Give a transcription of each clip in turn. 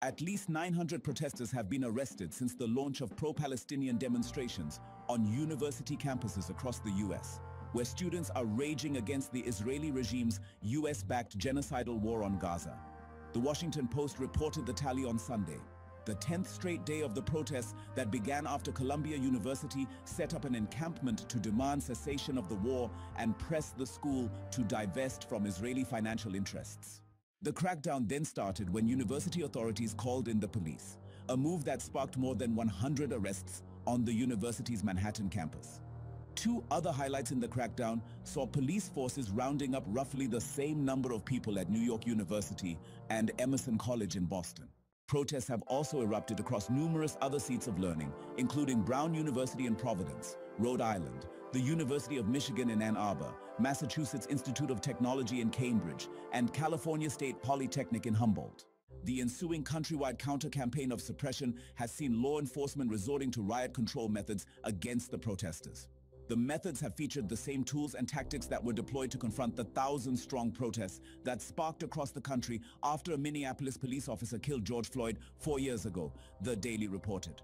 At least 900 protesters have been arrested since the launch of pro-Palestinian demonstrations on university campuses across the U.S., where students are raging against the Israeli regime's U.S.-backed genocidal war on Gaza. The Washington Post reported the tally on Sunday, the 10th straight day of the protests that began after Columbia University set up an encampment to demand cessation of the war and press the school to divest from Israeli financial interests. The crackdown then started when university authorities called in the police, a move that sparked more than 100 arrests on the university's Manhattan campus. Two other highlights in the crackdown saw police forces rounding up roughly the same number of people at New York University and Emerson College in Boston. Protests have also erupted across numerous other seats of learning, including Brown University in Providence, Rhode Island, the University of Michigan in Ann Arbor, Massachusetts Institute of Technology in Cambridge, and California State Polytechnic in Humboldt. The ensuing countrywide counter-campaign of suppression has seen law enforcement resorting to riot control methods against the protesters. The methods have featured the same tools and tactics that were deployed to confront the thousand-strong protests that sparked across the country after a Minneapolis police officer killed George Floyd four years ago, The Daily reported.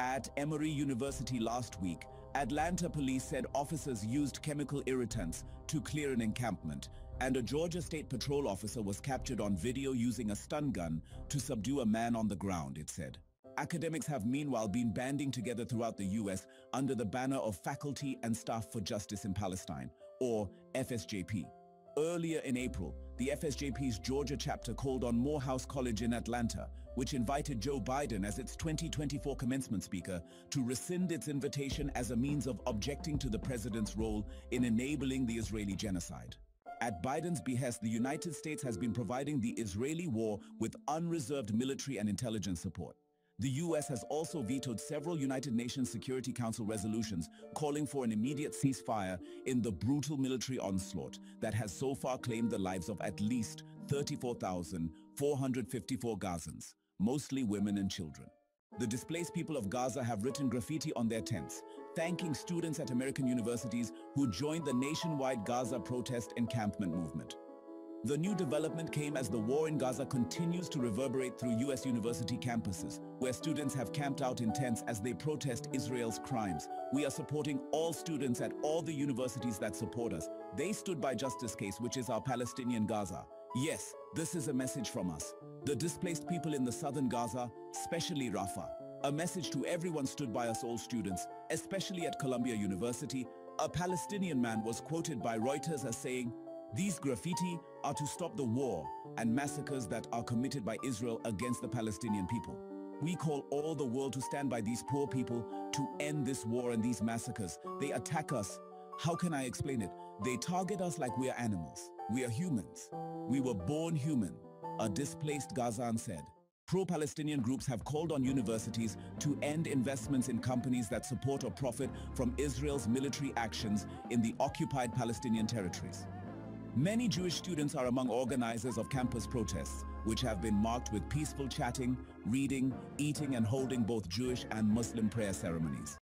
At Emory University last week, Atlanta police said officers used chemical irritants to clear an encampment, and a Georgia State Patrol officer was captured on video using a stun gun to subdue a man on the ground, it said. Academics have meanwhile been banding together throughout the U.S. under the banner of Faculty and Staff for Justice in Palestine, or FSJP. Earlier in April, the FSJP's Georgia chapter called on Morehouse College in Atlanta, which invited Joe Biden as its 2024 commencement speaker to rescind its invitation as a means of objecting to the president's role in enabling the Israeli genocide. At Biden's behest, the United States has been providing the Israeli war with unreserved military and intelligence support. The U.S. has also vetoed several United Nations Security Council resolutions calling for an immediate ceasefire in the brutal military onslaught that has so far claimed the lives of at least 34,454 Gazans, mostly women and children. The displaced people of Gaza have written graffiti on their tents, thanking students at American universities who joined the nationwide Gaza protest encampment movement. The new development came as the war in Gaza continues to reverberate through U.S. university campuses, where students have camped out in tents as they protest Israel's crimes. We are supporting all students at all the universities that support us. They stood by Justice Case, which is our Palestinian Gaza. Yes, this is a message from us. The displaced people in the southern Gaza, especially Rafah. A message to everyone stood by us all students, especially at Columbia University. A Palestinian man was quoted by Reuters as saying, these graffiti are to stop the war and massacres that are committed by Israel against the Palestinian people. We call all the world to stand by these poor people to end this war and these massacres. They attack us. How can I explain it? They target us like we are animals. We are humans. We were born human, a displaced Gazan said. Pro-Palestinian groups have called on universities to end investments in companies that support or profit from Israel's military actions in the occupied Palestinian territories. Many Jewish students are among organizers of campus protests, which have been marked with peaceful chatting, reading, eating and holding both Jewish and Muslim prayer ceremonies.